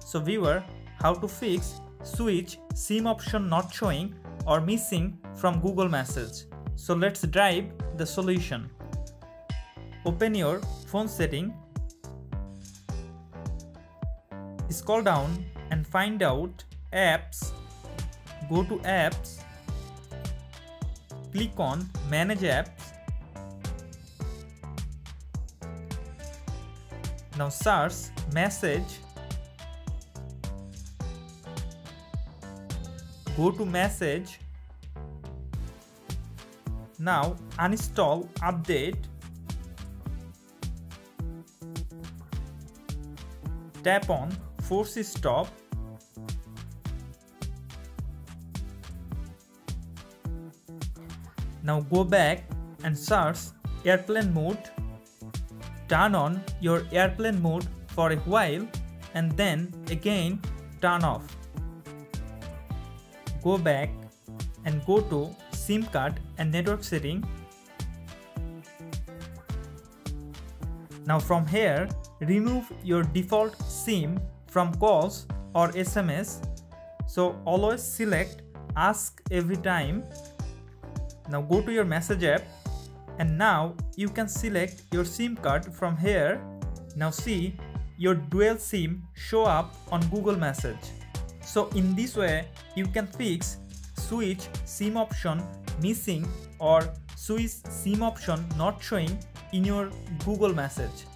So viewer, how to fix switch SIM option not showing or missing from Google Message. So let's drive the solution. Open your phone setting. Scroll down and find out apps. Go to apps. Click on manage apps. Now search message go to message. Now uninstall update. Tap on force stop. Now go back and search airplane mode. Turn on your airplane mode for a while and then again turn off go back and go to SIM card and network setting. Now from here, remove your default SIM from calls or SMS. So always select ask every time. Now go to your message app and now you can select your SIM card from here. Now see your dual SIM show up on Google Message. So in this way, you can fix switch SIM option missing or switch SIM option not showing in your Google message.